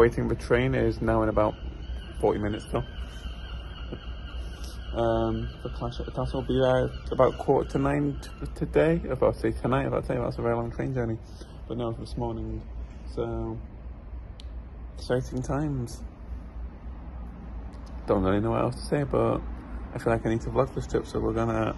Waiting. The train is now in about 40 minutes still. Um, the Clash at the Castle will be there about quarter to nine t- today. If I say tonight, if I tell you that's a very long train journey. But no, this morning. So, exciting times. Don't really know what else to say, but I feel like I need to vlog this trip, so we're gonna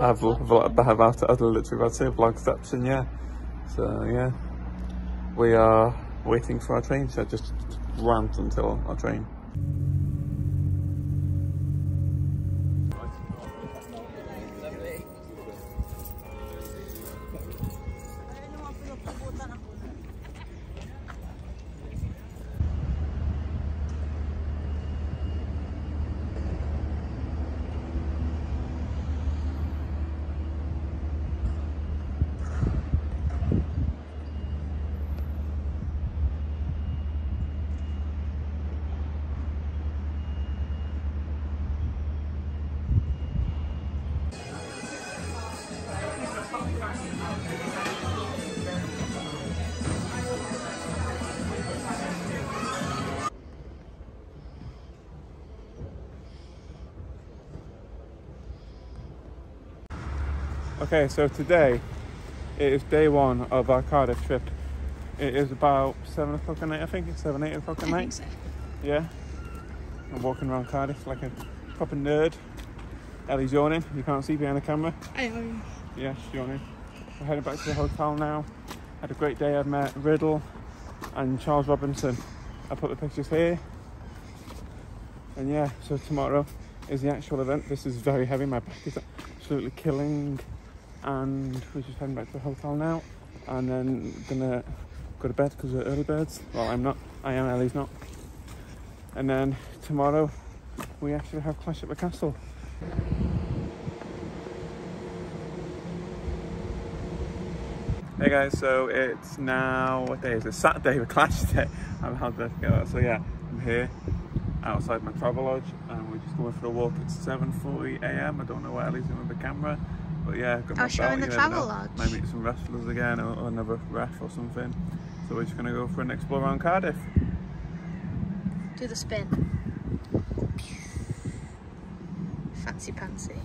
have, vlog, have after other literally, I'd say vlogception, yeah. So, yeah. We are waiting for our train, so I just rant until our train. Okay, so today it is day one of our Cardiff trip. It is about seven o'clock at night, I think it's seven, eight o'clock at I night. think so. Yeah. I'm walking around Cardiff like a proper nerd. Ellie's yawning. You can't see behind the camera. I know. Yeah, she's yawning. We're heading back to the hotel now. Had a great day. I've met Riddle and Charles Robinson. I put the pictures here. And yeah, so tomorrow is the actual event. This is very heavy. My back is absolutely killing. And we're just heading back to the hotel now. And then gonna go to bed because we're early birds. Well, I'm not. I am. Ellie's not. And then tomorrow we actually have Clash at the Castle. Hey guys, so it's now what day is it? Saturday, the Clash day. I'm had to go. So yeah, I'm here outside my Travelodge and we're just going for a walk. It's 7:40 a.m. I don't know where Ellie's in with the camera, but yeah, got my I'll show you belt, the Travelodge. Might meet some wrestlers again or, or another ref or something. So we're just gonna go for an explore around Cardiff. Do the spin. Fancy pantsy.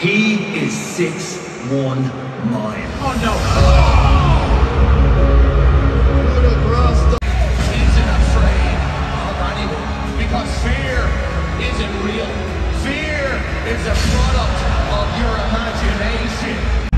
He is six one nine. Oh no. He isn't afraid, alrighty? Because fear isn't real. Fear is a product of your imagination.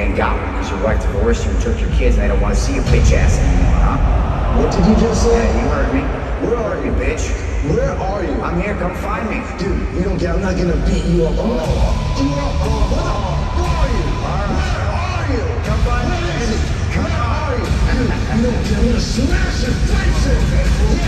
Oh, you ain't got one because your wife divorced you and took your kids and they don't want to see your bitch ass anymore, huh? What did you just say? Yeah, you heard me. Where are you, bitch? Where are you? I'm here. Come find me. Dude, you don't get. I'm not gonna beat you up. I'm not. You up. Where are you? Where are you? Come find me. Where he? Where are you? Dude, you don't get. I'm gonna smash his face in.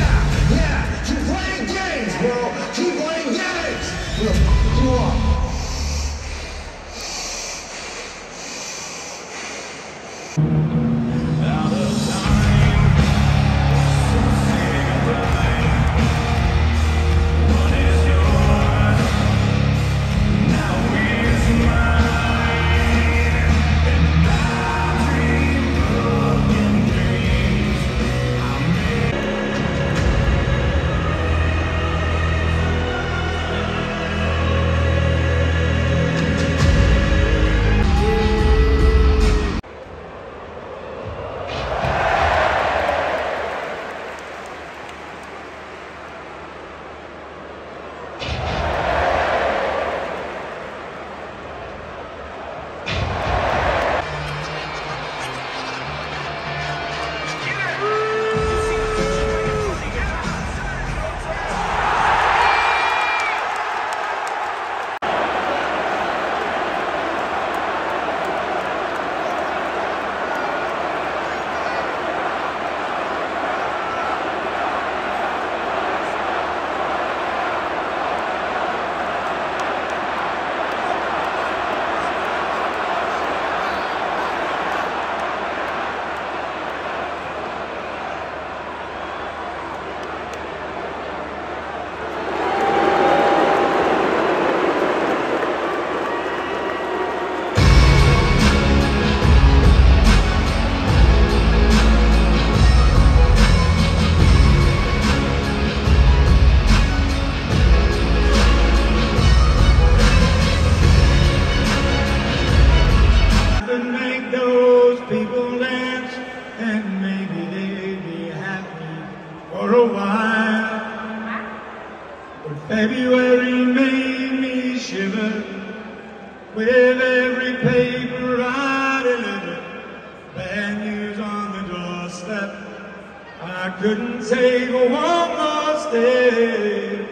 Couldn't take one more step.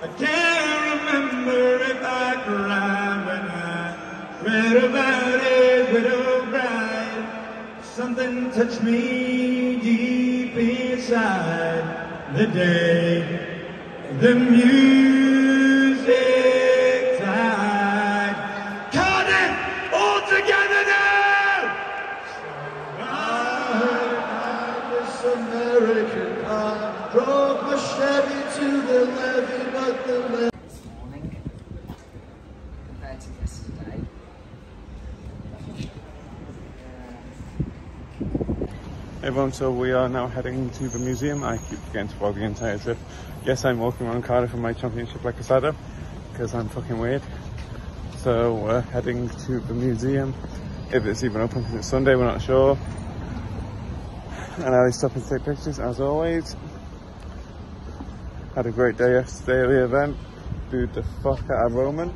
I can't remember if I cried when I read about his widow bride. Something touched me deep inside the day the music This American car drove my Chevy to the levee, but the levee. this morning compared to yesterday. Uh, Everyone, so we are now heading to the museum. I keep forgetting to vlog the entire trip. Yes, I'm walking around Cardiff in my championship like a saddle because I'm fucking weird. So we're heading to the museum. If it's even open because it's Sunday, we're not sure. And I'll stop and take pictures as always. Had a great day yesterday at the event. Booed the fuck out of Roman.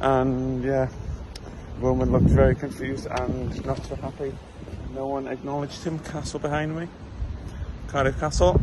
And yeah, Roman looked very confused and not so happy. No one acknowledged him. Castle behind me. Cardiff Castle.